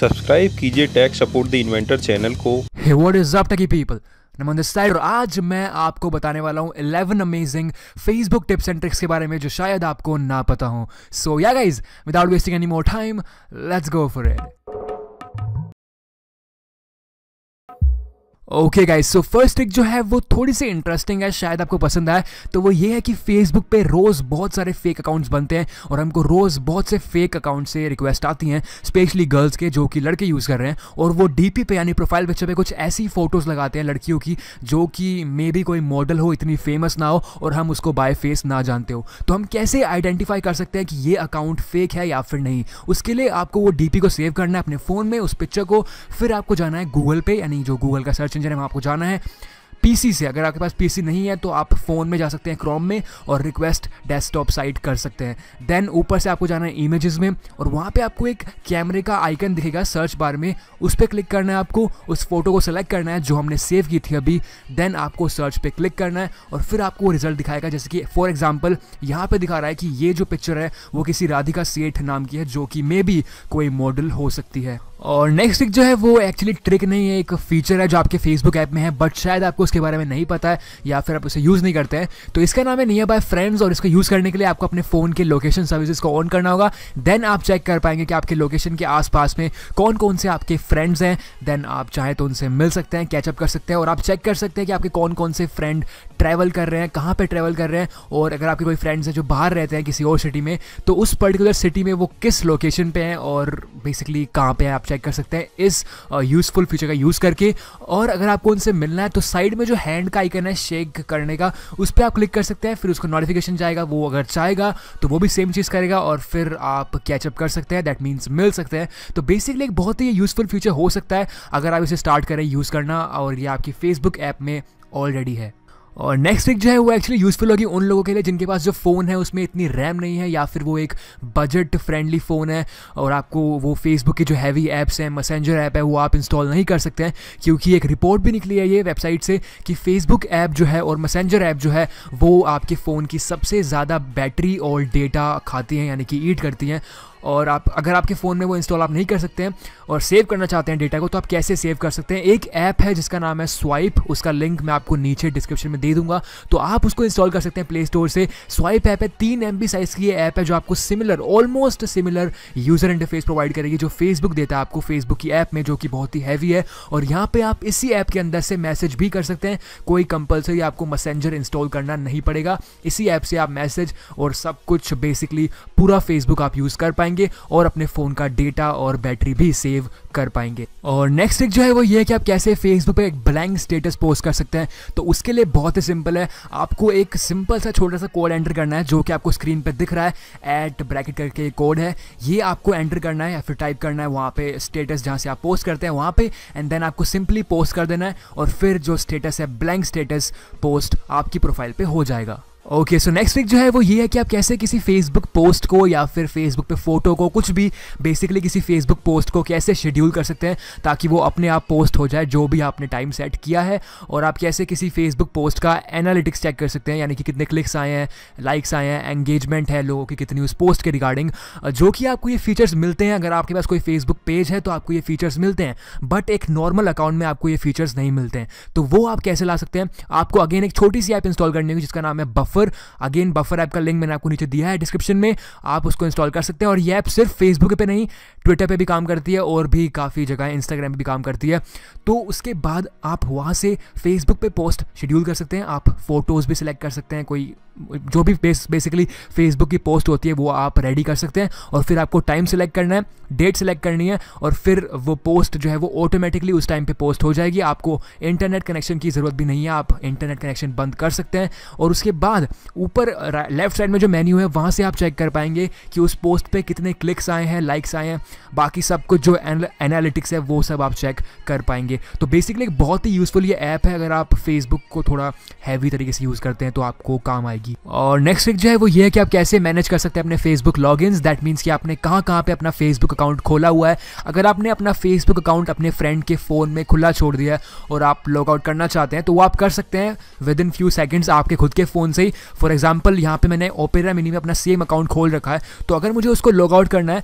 Subscribe कीजिए tag support the inventor channel को। What is up techy people नमस्ते और आज मैं आपको बताने वाला हूँ 11 amazing Facebook tips and tricks के बारे में जो शायद आपको ना पता हो। So yeah guys without wasting any more time let's go for it okay guys so first trick जो है, वो थोड़ी सी इंटरेस्टिंग है, शायद आपको पसंद आए। तो वो ये है कि फेसबुक पे रोज़ बहुत सारे फेक अकाउंट्स बनते हैं और हमको रोज़ बहुत से फेक अकाउंट से रिक्वेस्ट आती हैं स्पेशली गर्ल्स के, जो कि लड़के यूज़ कर रहे हैं। और वो डीपी पे, यानी प्रोफ़ाइल पिक्चर पे कुछ ऐसी फ़ोटोज़ लगाते हैं लड़कियों की, जो कि मे बी कोई मॉडल हो, इतनी फ़ेमस ना हो और हम उसको बाय फेस ना जानते हो। तो हम कैसे आइडेंटिफाई कर सकते हैं कि ये अकाउंट फेक है या फिर नहीं? उसके लिए आपको वो डीपी को सेव करना है अपने फ़ोन में, उस पिक्चर को। फिर आपको जाना है गूगल पे, यानी जो गूगल का सर्च इंजन है वहाँ आपको जाना है। पीसी से अगर आपके पास पीसी नहीं है तो आप फ़ोन में जा सकते हैं क्रोम में और रिक्वेस्ट डेस्कटॉप साइट कर सकते हैं। देन ऊपर से आपको जाना है इमेजेस में और वहाँ पे आपको एक कैमरे का आइकन दिखेगा सर्च बार में। उस पर क्लिक करना है आपको, उस फ़ोटो को सेलेक्ट करना है जो हमने सेव की थी अभी। देन आपको सर्च पे क्लिक करना है और फिर आपको रिज़ल्ट दिखाएगा। जैसे कि फॉर एग्ज़ाम्पल यहाँ पर दिखा रहा है कि ये जो पिक्चर है, वो किसी राधिका सेठ नाम की है, जो कि मे बी कोई मॉडल हो सकती है। और नेक्स्ट ट्रिक जो है, वो एक्चुअली ट्रिक नहीं है, एक फीचर है जो आपके फेसबुक ऐप में है बट शायद आपको उसके बारे में नहीं पता है, या फिर आप उसे यूज़ नहीं करते हैं। तो इसका नाम है नियर बाय फ्रेंड्स और इसको यूज़ करने के लिए आपको अपने फ़ोन के लोकेशन सर्विसेज़ को ऑन करना होगा। देन आप चेक कर पाएँगे कि आपके लोकेशन के आसपास में कौन कौन से आपके फ्रेंड्स हैं। देन आप चाहें तो उनसे मिल सकते हैं कैचअप कर सकते हैं और आप चेक कर सकते हैं कि आपके कौन कौन से फ्रेंड ट्रैवल कर रहे हैं, कहाँ पर ट्रैवल कर रहे हैं। और अगर आपके कोई फ्रेंड्स हैं जो बाहर रहते हैं किसी और सिटी में तो उस पर्टिकुलर सिटी में वो किस लोकेशन पर हैं और बेसिकली कहाँ पर हैं आप चेक कर सकते हैं इस यूज़फुल फीचर का यूज़ करके। और अगर आपको उनसे मिलना है तो साइड में जो हैंड का आइकन है शेक करने का, उस पर आप क्लिक कर सकते हैं, फिर उसको नोटिफिकेशन जाएगा, वो अगर चाहेगा तो वो भी सेम चीज़ करेगा, और फिर आप कैचअप कर सकते हैं दैट मीन्स मिल सकते हैं। तो बेसिकली एक बहुत ही यूज़फुल फीचर हो सकता है, अगर आप इसे स्टार्ट करें यूज़ करना, और ये आपकी फेसबुक ऐप में ऑलरेडी है। और नेक्स्ट ट्रिक जो है वो एक्चुअली यूज़फुल होगी उन लोगों के लिए जिनके पास जो फ़ोन है, उसमें इतनी रैम नहीं है या फिर वो एक बजट फ्रेंडली फ़ोन है और आपको वो फेसबुक की जो हैवी ऐप्स हैं मैसेंजर ऐप है, वो आप इंस्टॉल नहीं कर सकते हैं। क्योंकि एक रिपोर्ट भी निकली है ये वेबसाइट से कि फेसबुक ऐप जो है और मैसेंजर ऐप जो है, वो आपके फ़ोन की सबसे ज़्यादा बैटरी और डेटा खाती हैं, यानी कि ईट करती हैं। और आप, अगर आपके फ़ोन में वो इंस्टॉल आप नहीं कर सकते हैं और सेव करना चाहते हैं डेटा को तो आप कैसे सेव कर सकते हैं? एक ऐप है जिसका नाम है स्वाइप उसका लिंक मैं आपको नीचे डिस्क्रिप्शन में दे दूँगा। तो आप उसको इंस्टॉल कर सकते हैं प्ले स्टोर से। स्वाइप ऐप है, तीन एम साइज़ की ये ऐप है जो आपको similar almost similar user interface provide करेगी, जो फेसबुक देता है आपको। फेसबुक की ऐप में जो कि बहुत ही हैवी है। और यहाँ पर आप इसी ऐप के अंदर से मैसेज भी कर सकते हैं। कोई कंपलसरी आपको मैसेंजर इंस्टॉल करना नहीं पड़ेगा। इसी ऐप से आप मैसेज और सब कुछ बेसिकली पूरा फेसबुक आप यूज़ कर पाएँगे। पाएँगे और अपने फ़ोन का डेटा और बैटरी भी सेव कर पाएँगे। और नेक्स्ट ट्रिक जो है वो ये है कि आप कैसे फेसबुक पे एक ब्लैंक स्टेटस पोस्ट कर सकते हैं। तो उसके लिए बहुत ही सिंपल है। आपको एक सिंपल सा छोटा सा कोड एंटर करना है, जो कि आपको स्क्रीन पर दिख रहा है। एट ब्रैकेट करके कोड है। ये आपको एंटर करना है या फिर टाइप करना है वहाँ पे स्टेटस जहाँ से आप पोस्ट करते हैं वहाँ पे। एंड देन आपको सिंपली पोस्ट कर देना है और फिर जो स्टेटस है ब्लैंक स्टेटस पोस्ट आपकी प्रोफ़ाइल पे हो जाएगा। ओके सो नेक्स्ट ट्रिक जो है वो ये है कि आप कैसे किसी फेसबुक पोस्ट को या फिर फेसबुक पे फ़ोटो को, कुछ भी बेसिकली किसी फेसबुक पोस्ट को कैसे शेड्यूल कर सकते हैं ताकि वो अपने आप पोस्ट हो जाए, जो भी आपने टाइम सेट किया है और आप कैसे किसी फेसबुक पोस्ट का एनालिटिक्स चेक कर सकते हैं, यानी कि कितने क्लिक्स आए हैं लाइक्स आए हैं एंगेजमेंट है लोगों की, कितनी उस पोस्ट के रिगार्डिंग जो कि आपको ये फीचर्स मिलते हैं। अगर आपके पास कोई फेसबुक पेज है तो आपको ये फीचर्स मिलते हैं बट एक नॉर्मल अकाउंट में आपको ये फीचर्स नहीं मिलते हैं। तो वो आप कैसे ला सकते हैं? आपको अगेन एक छोटी सी ऐप इंस्टॉल करनी होगी जिसका नाम है buffer buffer again buffer app का लिंक मैंने आपको नीचे दिया है डिस्क्रिप्शन में। आप उसको इंस्टॉल कर सकते हैं और ये ऐप सिर्फ़ फेसबुक पे नहीं ट्विटर पे भी काम करती है और भी काफ़ी जगह इंस्टाग्राम पे भी काम करती है। तो उसके बाद आप वहाँ से फेसबुक पे पोस्ट शेड्यूल कर सकते हैं। आप फ़ोटोज़ भी सिलेक्ट कर सकते हैं। कोई, जो भी बेस बेसिकली फेसबुक की पोस्ट होती है, वो आप रेडी कर सकते हैं और फिर आपको टाइम सेलेक्ट करना है डेट सेलेक्ट करनी है और फिर वो पोस्ट जो है, वो ऑटोमेटिकली उस टाइम पे पोस्ट हो जाएगी। आपको इंटरनेट कनेक्शन की ज़रूरत भी नहीं है। आप इंटरनेट कनेक्शन बंद कर सकते हैं और उसके बाद ऊपर लेफ़्ट साइड में जो मेन्यू है, वहाँ से आप चेक कर पाएँगे कि उस पोस्ट पर कितने क्लिक्स आए हैं लाइक्स आए हैं। बाकी सब कुछ जो एनालिटिक्स है, वो सब आप चेक कर पाएँगे। तो बेसिकली एक बहुत ही यूज़फुल ये ऐप है, अगर आप फेसबुक को थोड़ा हैवी तरीके से यूज़ करते हैं तो आपको काम आएगी। और नेक्स्ट ट्रिक जो है, वो ये है कि आप कैसे मैनेज कर सकते हैं अपने Facebook log in that means कि आपने कहाँ कहाँ पे अपना फेसबुक अकाउंट खोला हुआ है। अगर आपने अपना फेसबुक अकाउंट अपने फ्रेंड के फ़ोन में खुला छोड़ दिया है और आप लॉग आउट करना चाहते हैं तो वो आप कर सकते हैं विद इन फ्यू सेकेंड्स आपके खुद के फ़ोन से ही। फॉर एग्ज़ाम्पल यहाँ पे मैंने ओपेरा मिनी में अपना सेम अकाउंट खोल रखा है। तो अगर मुझे उसको लॉग आउट करना है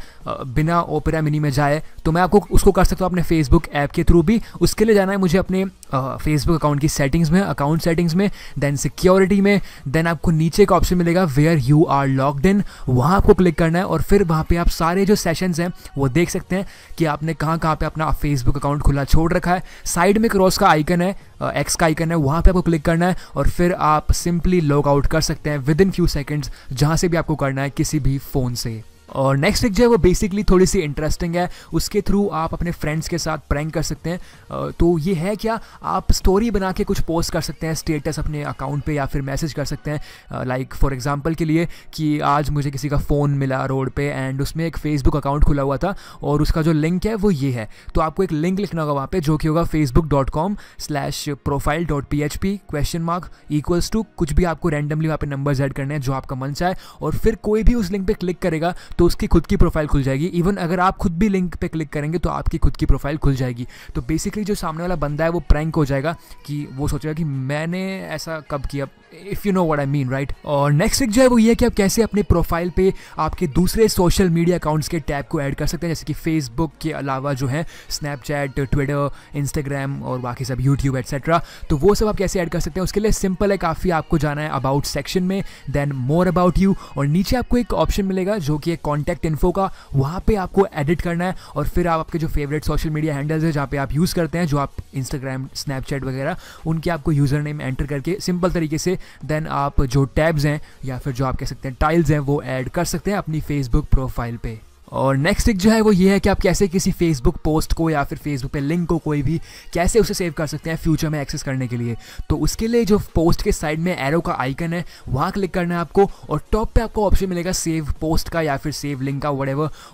बिना ओपेरा मिनी में जाए तो मैं आपको उसको कर सकता हूँ अपने फेसबुक ऐप के थ्रू भी। उसके लिए जाना है मुझे अपने फेसबुक अकाउंट की सेटिंग्स में अकाउंट सेटिंग्स में देन सिक्योरिटी में देन आपको नीचे एक ऑप्शन मिलेगा where you are locked in वहाँ आपको क्लिक करना है और फिर वहाँ पे आप सारे जो सेशंस हैं, वो देख सकते हैं कि आपने कहाँ कहाँ पे अपना फेसबुक अकाउंट खुला छोड़ रखा है। साइड में क्रॉस का आइकन है एक्स का आइकन है, वहाँ पे आपको क्लिक करना है और फिर आप सिंपली लॉग आउट कर सकते हैं विद इन फ्यू सेकेंड्स जहाँ से भी आपको करना है किसी भी फ़ोन से। और नेक्स्ट एक जो है वो बेसिकली थोड़ी सी इंटरेस्टिंग है। उसके थ्रू आप अपने फ्रेंड्स के साथ प्रैंक कर सकते हैं। तो ये है क्या आप स्टोरी बना के कुछ पोस्ट कर सकते हैं स्टेटस अपने अकाउंट पे या फिर मैसेज कर सकते हैं। लाइक फॉर एग्जांपल के लिए कि आज मुझे किसी का फ़ोन मिला रोड पे एंड उसमें एक फेसबुक अकाउंट खुला हुआ था और उसका जो लिंक है वो ये है। तो आपको एक लिंक लिखना होगा वहाँ पर जो कि होगा Facebook dot com slash profile dot P H P question mark equals to कुछ भी आपको रैंडमली वहाँ पर नंबर ऐड करने हैं जो आपका मन चाहे। और फिर कोई भी उस लिंक पर क्लिक करेगा तो उसकी खुद की प्रोफ़ाइल खुल जाएगी। इवन अगर आप खुद भी लिंक पे क्लिक करेंगे तो आपकी खुद की प्रोफ़ाइल खुल जाएगी। तो बेसिकली जो सामने वाला बंदा है, वो प्रैंक हो जाएगा कि वो सोचेगा कि मैंने ऐसा कब किया। If you know what I mean right और नेक्स्ट एक जो है, वो ये है कि आप कैसे अपने प्रोफ़ाइल पे आपके दूसरे सोशल मीडिया अकाउंट्स के टैब को ऐड कर सकते हैं। जैसे कि फेसबुक के अलावा जो है स्नैपचैट ट्विटर इंस्टाग्राम और बाकी सब यूट्यूब एट्सेट्रा तो वो सब आप कैसे ऐड कर सकते हैं? उसके लिए सिंपल है, काफ़ी आपको जाना है अबाउट सेक्शन में देन मोर अबाउट यू और नीचे आपको एक ऑप्शन मिलेगा, जो कि एक कॉन्टैक्ट इन्फो का, वहाँ पर आपको एडिट करना है और फिर आप आपके जो फेवरेट सोशल मीडिया हैंडल्स है, जहाँ पे आप यूज़ करते हैं, जो आप इंस्टाग्राम स्नैपचैट वगैरह, उनके आपको यूज़र नेम एंटर करके सिंपल तरीके से देन आप जो टैब्स हैं या फिर जो आप कह सकते हैं टाइल्स हैं, वो ऐड कर सकते हैं अपनी फेसबुक प्रोफ़ाइल पे। और नेक्स्ट एक जो है वो ये है कि आप कैसे किसी फेसबुक पोस्ट को या फिर फेसबुक पे लिंक को कोई भी कैसे उसे सेव कर सकते हैं फ्यूचर में एक्सेस करने के लिए। तो उसके लिए जो पोस्ट के साइड में एरो का आइकन है, वहाँ क्लिक करना है आपको और टॉप पे आपको ऑप्शन मिलेगा सेव पोस्ट का या फिर सेव लिंक का वट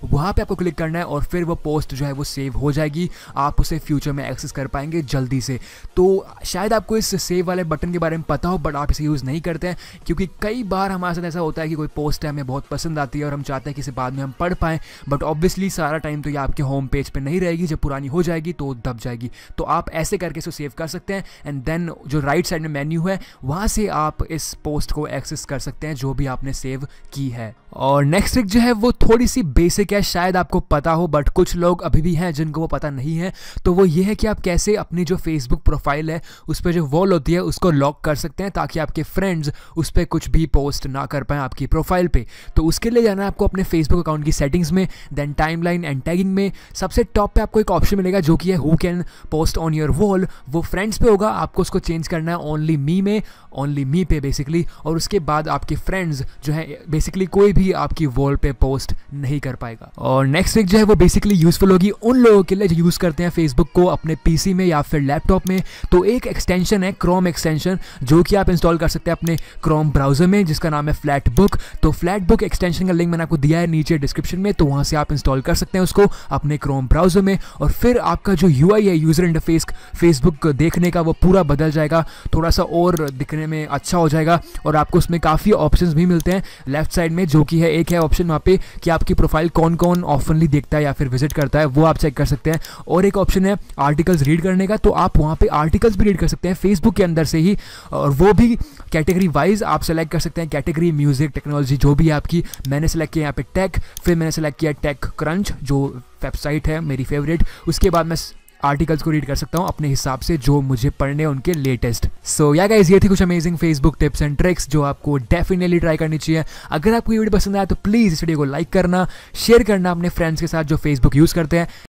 वहाँ पर आपको क्लिक करना है और फिर वो पोस्ट जो है वो सेव हो जाएगी। आप उसे फ्यूचर में एक्सेस कर पाएँगे जल्दी से। तो शायद आपको इस सेव वाले बटन के बारे में पता हो बट आप इसे यूज़ नहीं करते हैं, क्योंकि कई बार हमारे साथ ऐसा होता है कि कोई पोस्ट है हमें बहुत पसंद आती है और हम चाहते हैं कि इसे बाद में हम पढ़ पाएँ। बट ऑब्वियसली सारा टाइम तो ये आपके होम पेज पे नहीं रहेगी। जब पुरानी हो जाएगी तो दब जाएगी। तो आप ऐसे करके इसे सेव कर सकते हैं। एंड देन जो राइट साइड में मेन्यू है, वहाँ से आप इस पोस्ट को एक्सेस कर सकते हैं, जो भी आपने सेव की है। और नेक्स्ट ट्रिक जो है, वो थोड़ी सी बेसिक है। शायद आपको पता हो बट कुछ लोग अभी भी हैं जिनको वो पता नहीं है। तो वो ये है कि आप कैसे अपनी जो फेसबुक प्रोफ़ाइल है, उस पर जो वॉल होती है, उसको लॉक कर सकते हैं, ताकि आपके फ्रेंड्स उस पर कुछ भी पोस्ट ना कर पाएँ आपकी प्रोफ़ाइल पे। तो उसके लिए जाना है आपको अपने फेसबुक अकाउंट की सेटिंग्स में देन टाइमलाइन एंड टैगिंग में, सबसे टॉप पे आपको एक ऑप्शन मिलेगा जो कि है who can post on your wall वो फ्रेंड्स पे होगा, आपको उसको चेंज करना है ओनली मी में ओनली मी पे बेसिकली और उसके बाद आपके फ्रेंड्स जो है बेसिकली कोई भी आपकी वॉल पे पोस्ट नहीं कर पाएगा। और नेक्स्ट वीक जो है वो बेसिकली यूजफुल होगी उन लोगों के लिए जो यूज़ करते हैं फेसबुक को अपने पीसी में या फिर लैपटॉप में। तो एक एक्सटेंशन है क्रोम एक्सटेंशन जो कि आप इंस्टॉल कर सकते हैं अपने क्रोम ब्राउज़र में, जिसका नाम है फ्लैट बुक तो फ्लैट बुक एक्सटेंशन का लिंक मैंने आपको दिया है नीचे डिस्क्रिप्शन में। तो वहाँ से आप इंस्टॉल कर सकते हैं उसको अपने क्रोम ब्राउज़र में और फिर आपका जो यूआई है यूज़र इंटरफेस फेसबुक देखने का वो पूरा बदल जाएगा। थोड़ा सा और दिखने में अच्छा हो जाएगा और आपको उसमें काफ़ी ऑप्शन भी मिलते हैं। लेफ़्ट साइड में जो कि है, एक है ऑप्शन वहाँ पे कि आपकी प्रोफ़ाइल कौन कौन ऑफनली देखता है या फिर विज़िट करता है, वो आप चेक कर सकते हैं। और एक ऑप्शन है आर्टिकल्स रीड करने का तो आप वहाँ पे आर्टिकल्स भी रीड कर सकते हैं फेसबुक के अंदर से ही और वो भी कैटेगरी वाइज आप सेलेक्ट कर सकते हैं। कैटेगरी म्यूज़िक टेक्नोलॉजी जो भी आपकी मैंने सेलेक्ट किया यहाँ पे टेक फिर मैंने सेलेक्ट किया टेक क्रंच जो वेबसाइट है, मेरी फेवरेट उसके बाद मैं आर्टिकल्स को रीड कर सकता हूँ अपने हिसाब से, जो मुझे पढ़ने उनके लेटेस्ट सो या गाइज़ ये थी कुछ amazing Facebook tips and tricks जो आपको डेफिनेटली ट्राई करनी चाहिए। अगर आपको ये वीडियो पसंद आया तो प्लीज़ इस वीडियो को लाइक करना शेयर करना अपने फ्रेंड्स के साथ जो फेसबुक यूज़ करते हैं।